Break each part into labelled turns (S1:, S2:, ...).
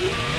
S1: Ah!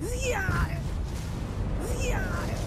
S1: い。やい。や